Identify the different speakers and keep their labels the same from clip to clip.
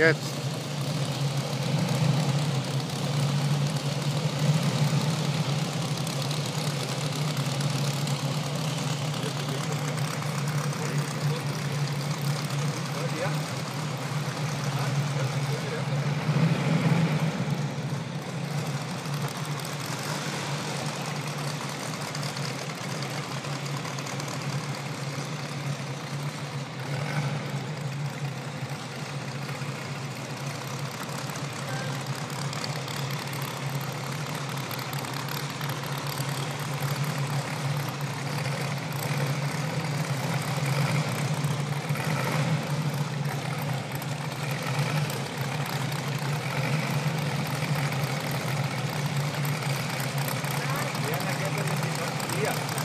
Speaker 1: Yeah, Yeah.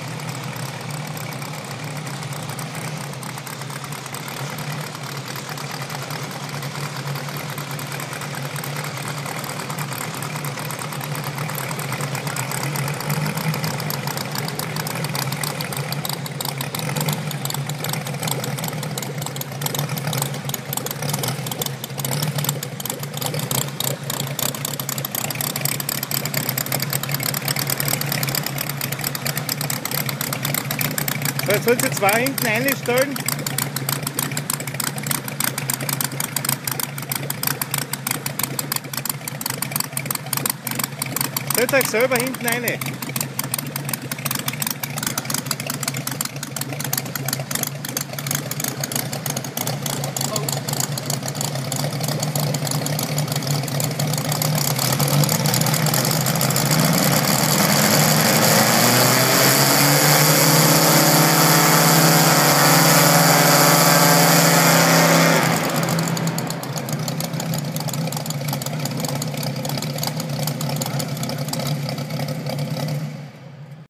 Speaker 1: Jetzt sollen Sie zwei hinten einstellen. Stellt euch selber hinten eine.